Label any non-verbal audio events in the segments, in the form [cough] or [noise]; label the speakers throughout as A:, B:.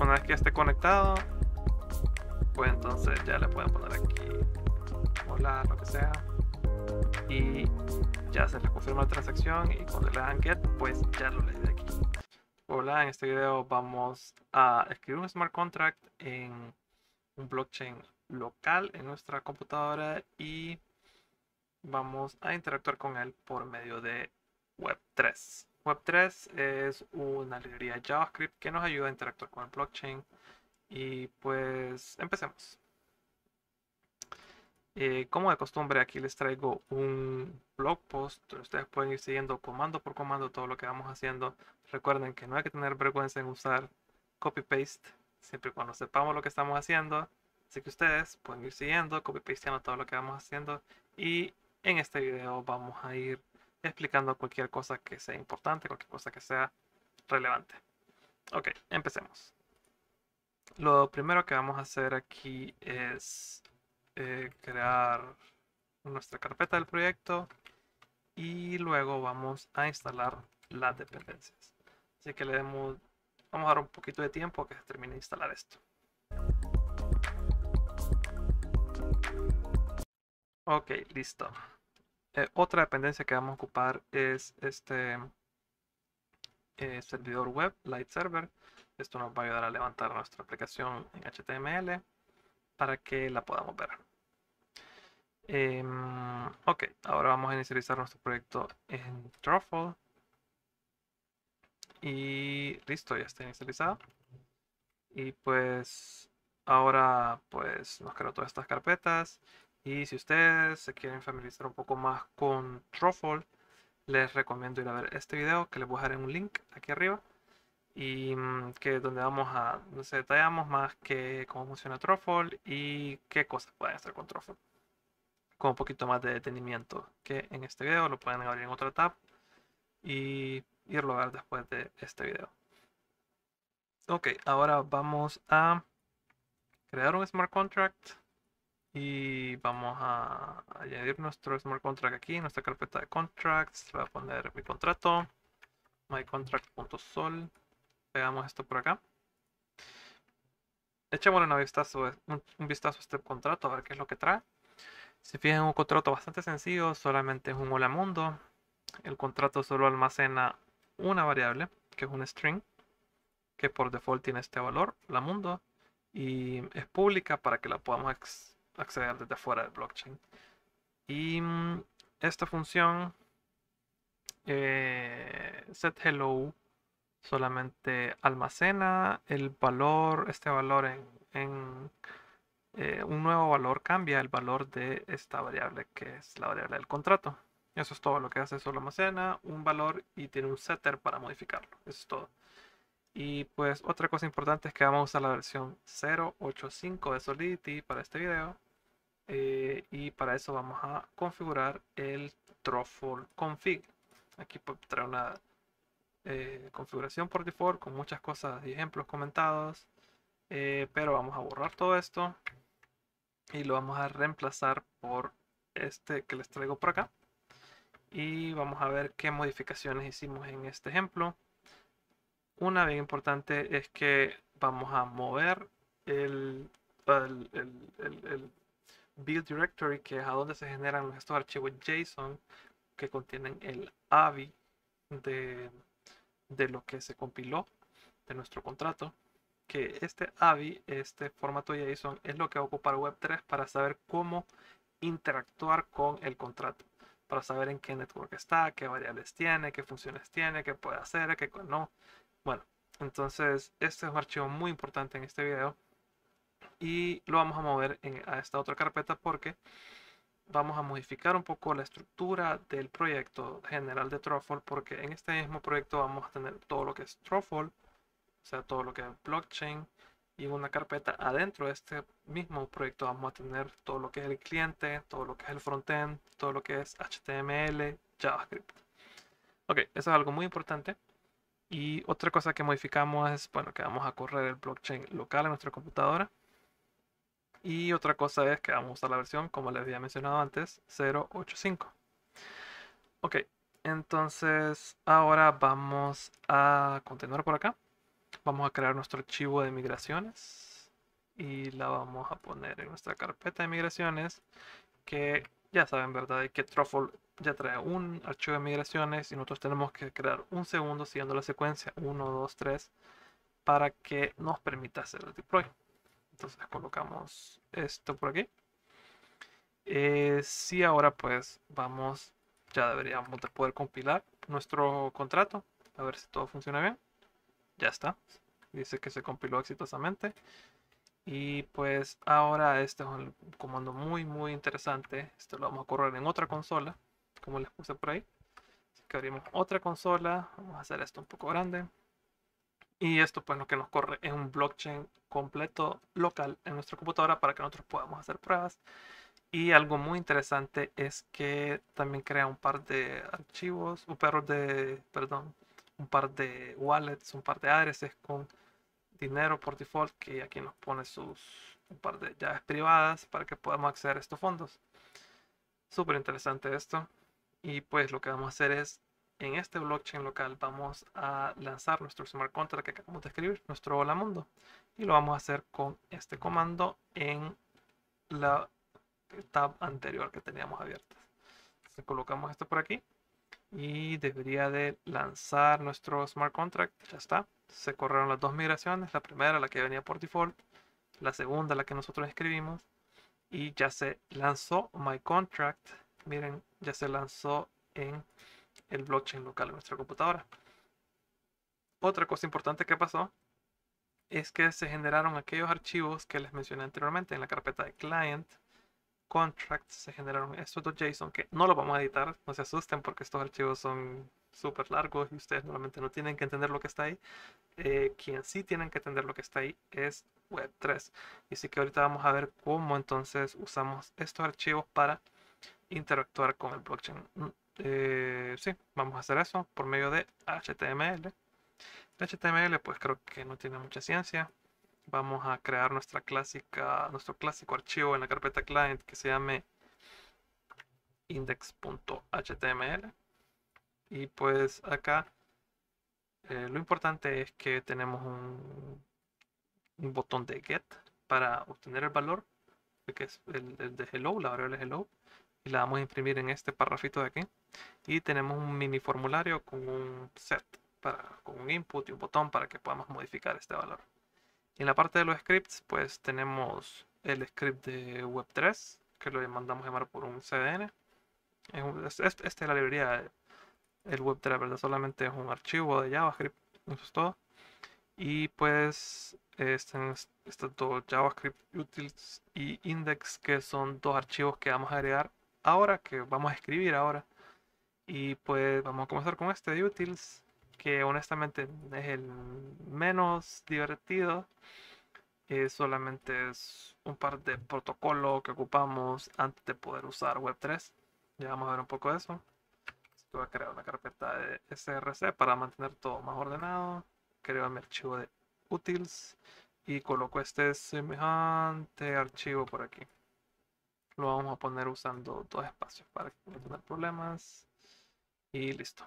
A: Una vez que esté conectado, pues entonces ya le pueden poner aquí hola, lo que sea. Y ya se les confirma la transacción y cuando le dan get, pues ya lo leí de aquí. Hola, en este video vamos a escribir un smart contract en un blockchain local en nuestra computadora y vamos a interactuar con él por medio de Web3. Web3 es una librería JavaScript que nos ayuda a interactuar con el blockchain y pues empecemos. Eh, como de costumbre aquí les traigo un blog post, ustedes pueden ir siguiendo comando por comando todo lo que vamos haciendo. Recuerden que no hay que tener vergüenza en usar copy-paste, siempre y cuando sepamos lo que estamos haciendo. Así que ustedes pueden ir siguiendo, copy-pasteando todo lo que vamos haciendo y en este video vamos a ir explicando cualquier cosa que sea importante, cualquier cosa que sea relevante. Ok, empecemos. Lo primero que vamos a hacer aquí es eh, crear nuestra carpeta del proyecto y luego vamos a instalar las dependencias. Así que le demos, vamos a dar un poquito de tiempo que se termine de instalar esto. Ok, listo. Eh, otra dependencia que vamos a ocupar es este eh, servidor web, Light Server. Esto nos va a ayudar a levantar nuestra aplicación en HTML para que la podamos ver. Em, ok, ahora vamos a inicializar nuestro proyecto en Truffle. Y listo, ya está inicializado. Y pues ahora pues nos creo todas estas carpetas. Y si ustedes se quieren familiarizar un poco más con Truffle, les recomiendo ir a ver este video que les voy a dejar en un link aquí arriba y mm, que donde vamos a, no sé, detallamos más que cómo funciona Truffle y qué cosas pueden hacer con Truffle. Con un poquito más de detenimiento que en este video, lo pueden abrir en otra tab y irlo a ver después de este video. Ok, ahora vamos a crear un smart contract y vamos a añadir nuestro smart contract aquí, nuestra carpeta de contracts. Voy a poner mi contrato, mycontract.sol pegamos esto por acá. Echémosle un vistazo, un, vistazo a este contrato, a ver qué es lo que trae. Si fijan, un contrato bastante sencillo, solamente es un hola mundo. El contrato solo almacena una variable, que es un string, que por default tiene este valor, la mundo, y es pública para que la podamos acceder desde fuera del blockchain. Y mm, esta función eh, set hello solamente almacena el valor, este valor en, eh, un nuevo valor cambia el valor de esta variable que es la variable del contrato. Eso es todo lo que hace, solo almacena un valor y tiene un setter para modificarlo. Eso es todo. Y pues otra cosa importante es que vamos a usar la versión 0.8.5 de Solidity para este video. Eh, y para eso vamos a configurar el truffle config. Aquí trae una eh, configuración por default con muchas cosas y ejemplos comentados. Eh, pero vamos a borrar todo esto y lo vamos a reemplazar por este que les traigo por acá. Y vamos a ver qué modificaciones hicimos en este ejemplo. Una bien importante es que vamos a mover el, build directory, que es a donde se generan estos archivos JSON que contienen el AVI de, de lo que se compiló de nuestro contrato, que este AVI, este formato JSON, es lo que va a ocupar Web3 para saber cómo interactuar con el contrato, para saber en qué network está, qué variables tiene, qué funciones tiene, qué puede hacer, qué no. Bueno, entonces este es un archivo muy importante en este video y lo vamos a mover a esta otra carpeta porque vamos a modificar un poco la estructura del proyecto general de Truffle porque en este mismo proyecto vamos a tener todo lo que es Truffle, o sea, todo lo que es blockchain y una carpeta adentro de este mismo proyecto vamos a tener todo lo que es el cliente, todo lo que es el frontend, todo lo que es HTML, JavaScript. Ok, eso es algo muy importante. Y otra cosa que modificamos es, bueno, que vamos a correr el blockchain local en nuestra computadora. Y otra cosa es que vamos a usar la versión, como les había mencionado antes, 0.8.5. Ok, entonces ahora vamos a continuar por acá. vamos a crear nuestro archivo de migraciones y la vamos a poner en nuestra carpeta de migraciones que ya saben, ¿verdad? Que Truffle ya trae un archivo de migraciones y nosotros tenemos que crear un segundo siguiendo la secuencia 1, 2, 3 para que nos permita hacer el deploy. Entonces colocamos esto por aquí. Eh, si ahora pues vamos, ya deberíamos de poder compilar nuestro contrato. A ver si todo funciona bien. Ya está. Dice que se compiló exitosamente. Y pues ahora este es un comando muy muy interesante. Esto lo vamos a correr en otra consola, como les puse por ahí. Así que abrimos otra consola. Vamos a hacer esto un poco grande. Y esto pues lo que nos corre es un blockchain completo local en nuestra computadora para que nosotros podamos hacer pruebas. Y algo muy interesante es que también crea un par de archivos, un par de, perdón, un par de wallets, un par de addresses con dinero por default que aquí nos pone sus un par de llaves privadas para que podamos acceder a estos fondos. Súper interesante esto. Y pues lo que vamos a hacer es, en este blockchain local vamos a lanzar nuestro smart contract que acabamos de escribir, nuestro hola mundo. Y lo vamos a hacer con este comando en la tab anterior que teníamos abierta. colocamos esto por aquí y debería de lanzar nuestro smart contract. Ya está. Se corrieron las dos migraciones. La primera, la que venía por default. La segunda, la que nosotros escribimos. Y ya se lanzó my contract. Miren, ya se lanzó en el blockchain local de nuestra computadora. Otra cosa importante que pasó es que se generaron aquellos archivos que les mencioné anteriormente en la carpeta de client contracts se generaron estos dos JSON que no lo vamos a editar, no se asusten porque estos archivos son súper largos y ustedes normalmente no tienen que entender lo que está ahí. Eh, quien sí tienen que entender lo que está ahí es Web3. Y así que ahorita vamos a ver cómo entonces usamos estos archivos para interactuar con el blockchain. Eh, sí, vamos a hacer eso por medio de HTML. HTML pues creo que no tiene mucha ciencia. Vamos a crear nuestra clásica, nuestro clásico archivo en la carpeta client que se llame index.html y pues acá eh, lo importante es que tenemos un, botón de get para obtener el valor que es el, de hello, la variable hello y la vamos a imprimir en este parrafito de aquí y tenemos un mini formulario con un set para, con un input y un botón para que podamos modificar este valor en la parte de los scripts, pues tenemos el script de Web3, que lo mandamos llamar por un CDN. Esta es la librería, el Web3, ¿verdad? Solamente es un archivo de JavaScript, eso es todo. Y pues están estos dos JavaScript utils y index, que son dos archivos que vamos a agregar ahora, que vamos a escribir ahora. Y pues vamos a comenzar con este de utils que honestamente es el menos divertido. Eh, solamente es un par de protocolos que ocupamos antes de poder usar Web3. Ya vamos a ver un poco de eso. Voy a crear una carpeta de src para mantener todo más ordenado. Creo mi archivo de utils y coloco este semejante archivo por aquí. Lo vamos a poner usando dos espacios para no tener problemas. Y listo.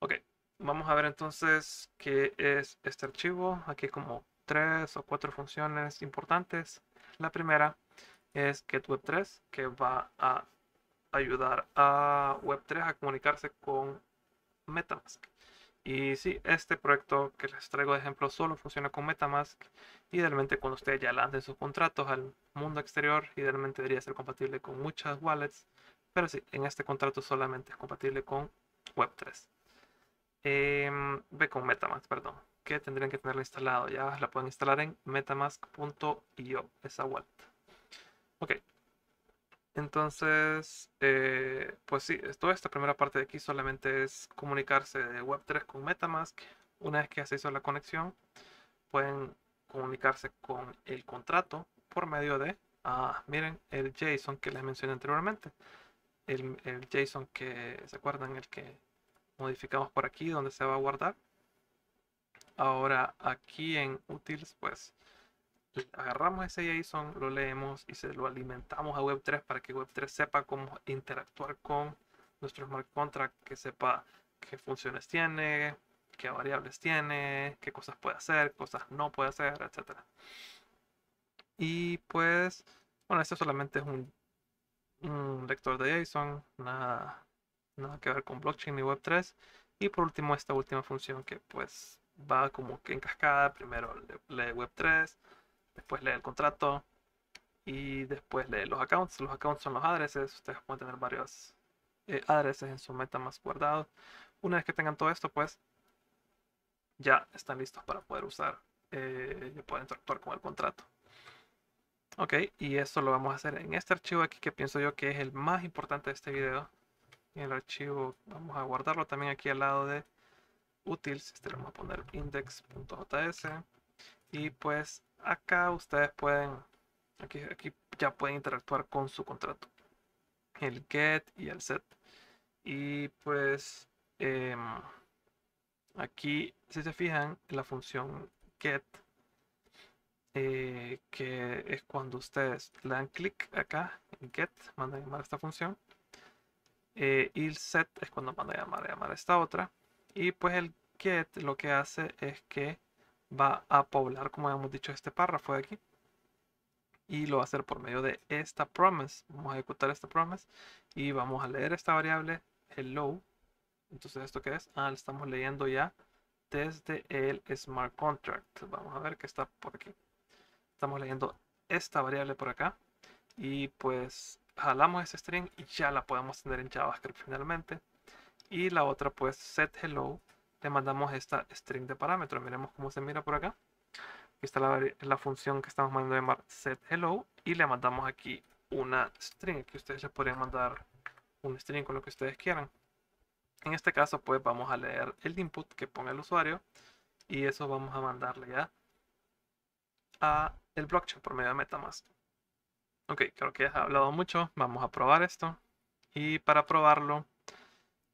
A: Ok, Vamos a ver entonces qué es este archivo. Aquí como tres o cuatro funciones importantes. La primera es GetWeb3, que va a ayudar a Web3 a comunicarse con Metamask. Y sí, este proyecto que les traigo de ejemplo solo funciona con Metamask. Idealmente cuando ustedes ya lancen sus contratos al mundo exterior, idealmente debería ser compatible con muchas wallets. Pero sí, en este contrato solamente es compatible con Web3 eh, ve con Metamask, perdón, que tendrían que tenerlo instalado. Ya la pueden instalar en metamask.io, esa wallet. Ok. Entonces, eh, pues sí, toda esta primera parte de aquí solamente es comunicarse de Web3 con Metamask. Una vez que se hizo la conexión, pueden comunicarse con el contrato por medio de, ah, miren, el JSON que les mencioné anteriormente. El, el JSON que, ¿se acuerdan? El que modificamos por aquí donde se va a guardar. Ahora aquí en utils pues agarramos ese JSON, lo leemos y se lo alimentamos a Web3 para que Web3 sepa cómo interactuar con nuestro smart contract, que sepa qué funciones tiene, qué variables tiene, qué cosas puede hacer, cosas no puede hacer, etc. Y pues, bueno, este solamente es un, lector de JSON, nada, nada que ver con blockchain ni Web3. Y por último, esta última función que pues va como que en cascada, primero lee Web3, después lee el contrato y después lee los accounts. Los accounts son los addresses, ustedes pueden tener varios eh, en su MetaMask guardados. Una vez que tengan todo esto, pues ya están listos para poder usar eh, y poder interactuar con el contrato. Ok, y eso lo vamos a hacer en este archivo aquí que pienso yo que es el más importante de este video. En el archivo, vamos a guardarlo también aquí al lado de utils. Este le vamos a poner index.js. Y pues acá ustedes pueden, aquí, aquí ya pueden interactuar con su contrato. El get y el set. Y pues em, aquí, si se fijan, la función get, eh, que es cuando ustedes le dan clic acá en get, mandan a llamar esta función. Eh, y el set es cuando mandan a llamar a llamar a esta otra. Y pues el get lo que hace es que va a poblar, como hemos dicho, este párrafo de aquí. Y lo va a hacer por medio de esta promise. Vamos a ejecutar esta promise y vamos a leer esta variable hello. Entonces, ¿esto qué es? Ah, lo estamos leyendo ya desde el smart contract. Vamos a ver qué está por aquí. Estamos leyendo esta variable por acá. Y pues jalamos ese string y ya la podemos tener en JavaScript finalmente. Y la otra pues set hello le mandamos esta string de parámetro. Miremos cómo se mira por acá. Aquí está la, función que estamos mandando llamar set hello y le mandamos aquí una string. Aquí ustedes le podrían mandar un string con lo que ustedes quieran. En este caso, pues vamos a leer el input que pone el usuario y eso vamos a mandarle ya a el blockchain por medio de MetaMask. Ok, creo que ya he hablado mucho. Vamos a probar esto. Y para probarlo,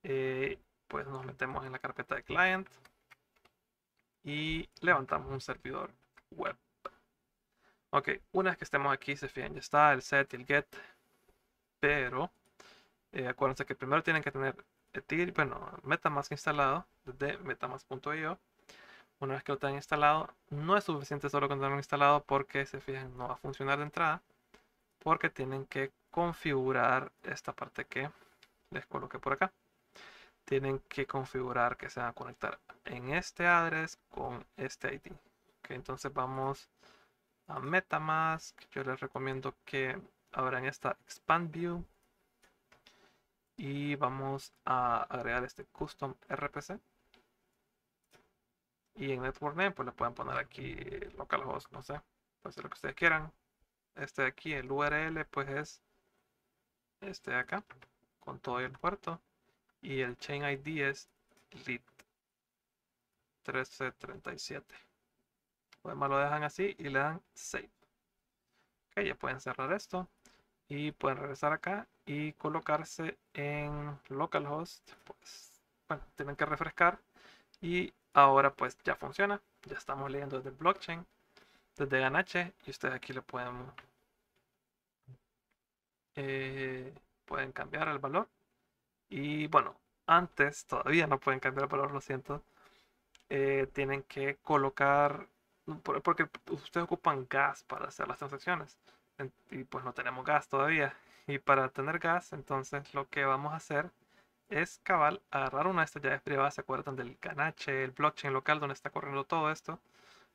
A: eh, pues nos metemos en la carpeta de client y levantamos un servidor web. Ok, una vez que estemos aquí, se fijan, ya está el set y el get, pero eh, acuérdense que primero tienen que tener el bueno, MetaMask instalado desde metamask.io. Una vez que lo tengan instalado, no es suficiente solo con tenerlo instalado porque se fijan, no va a funcionar de entrada, porque tienen que configurar esta parte que les coloqué por acá tienen que configurar que se va a conectar en este address con este ID. entonces vamos a MetaMask. Yo les recomiendo que abran esta Expand View y vamos a agregar este Custom RPC. Y en Network Name pues le pueden poner aquí localhost, no sé, puede ser lo que ustedes quieran. Este de aquí, el URL pues es este de acá, con todo el puerto y el chain ID es lit 1337. Además lo dejan así y le dan save. Ok, ya pueden cerrar esto y pueden regresar acá y colocarse en localhost. Pues bueno, tienen que refrescar y ahora pues ya funciona. Ya estamos leyendo desde blockchain, desde Ganache y ustedes aquí le pueden eh, pueden cambiar el valor y bueno, antes, todavía no pueden cambiar el valor, lo siento. Eh, tienen que colocar, porque ustedes ocupan gas para hacer las transacciones. Y pues no tenemos gas todavía. Y para tener gas, entonces lo que vamos a hacer es cabal agarrar una de estas llaves privadas. ¿Se acuerdan del ganache, el blockchain local donde está corriendo todo esto?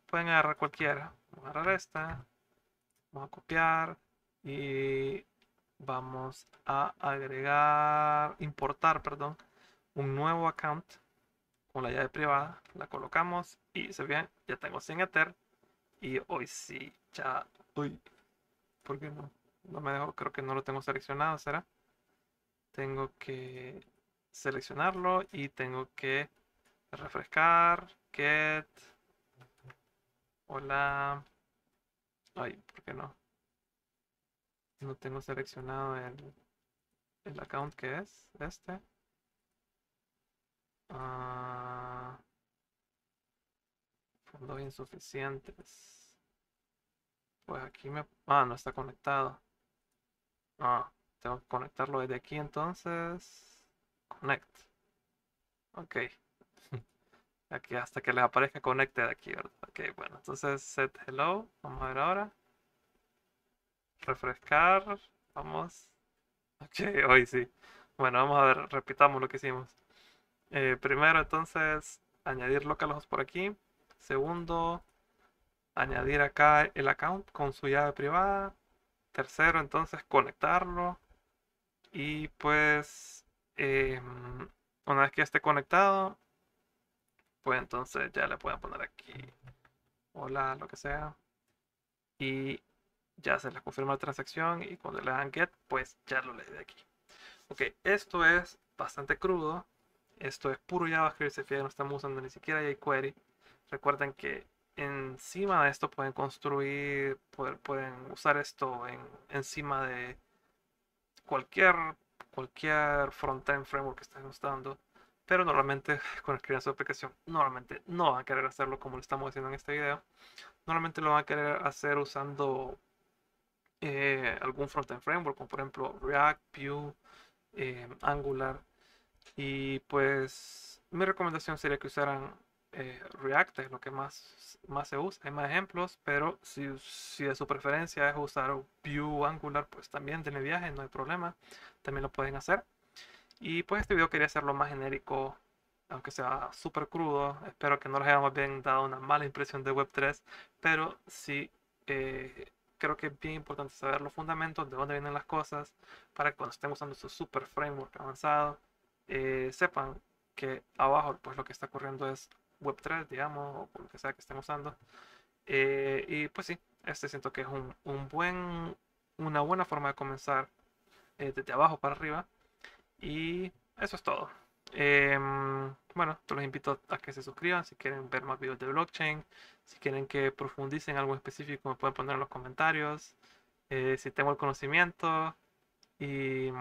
A: Pueden agarrar cualquiera. Vamos a agarrar esta. Vamos a copiar. Y vamos a agregar, importar, perdón, un nuevo account con la llave privada, la colocamos y se ve, ya tengo 100 Ether y hoy sí, ya, uy, ¿por qué no? No me dejo, creo que no lo tengo seleccionado, ¿será? Tengo que seleccionarlo y tengo que refrescar, get, hola, ay, ¿por qué no? No tengo seleccionado el, el account que es este. Ah, fondos insuficientes. Pues aquí me... Ah, no está conectado. Ah, tengo que conectarlo desde aquí entonces. Connect. Ok. [laughs] Aquí hasta que les aparezca connected aquí, ¿verdad? Ok, bueno, entonces set hello. Vamos a ver ahora. Refrescar. Vamos. Ok, [laughs] hoy sí. Bueno, vamos a ver, repitamos lo que hicimos. Eh, primero, entonces, añadir localhost por aquí. Segundo, añadir acá el account con su llave privada. Tercero, entonces, conectarlo. Y pues, em, una vez que esté conectado, pues entonces ya le pueden poner aquí hola, lo que sea. Y ya se les confirma la transacción y cuando le dan get, pues ya lo lee de aquí. Ok, esto es bastante crudo. Esto es puro JavaScript, se fijan, no estamos usando ni siquiera jQuery. Recuerden que encima de esto pueden construir, pueden, usar esto en, encima de cualquier, cualquier frontend framework que estén usando. Pero normalmente [laughs] con el su aplicación, normalmente no van a querer hacerlo como lo estamos haciendo en este video. Normalmente lo van a querer hacer usando eh, algún frontend framework, como por ejemplo React, Vue, eh, Angular. Y pues mi recomendación sería que usaran eh, React, es lo que más, más se usa. Hay más ejemplos, pero si, si de su preferencia es usar Vue, Angular, pues también tiene viaje, no hay problema. También lo pueden hacer. Y pues este video quería hacerlo más genérico, aunque sea súper crudo. Espero que no les hayamos dado una mala impresión de Web3, pero sí eh, creo que es bien importante saber los fundamentos, de dónde vienen las cosas, para que cuando estén usando su super framework avanzado, eh, sepan que abajo pues lo que está ocurriendo es Web3, digamos, o lo que sea que estén usando. Eh, y pues sí, este siento que es un, buen, una buena forma de comenzar eh, desde abajo para arriba. Y eso es todo. Em, bueno, los invito a que se suscriban si quieren ver más videos de blockchain. Si quieren que profundicen en algo específico, me pueden poner en los comentarios. Eh, si tengo el conocimiento y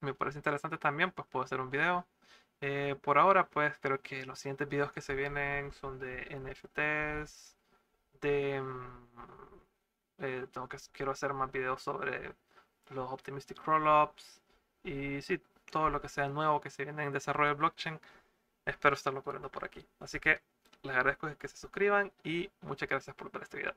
A: me parece interesante también, pues puedo hacer un video. Eh, por ahora, pues creo que los siguientes videos que se vienen son de NFTs, de... Mm, eh, tengo que, quiero hacer más videos sobre los Optimistic Rollups y sí, todo lo que sea nuevo que se viene en desarrollo de blockchain, espero estarlo poniendo por aquí. Así que les agradezco que se suscriban y muchas gracias por ver este video.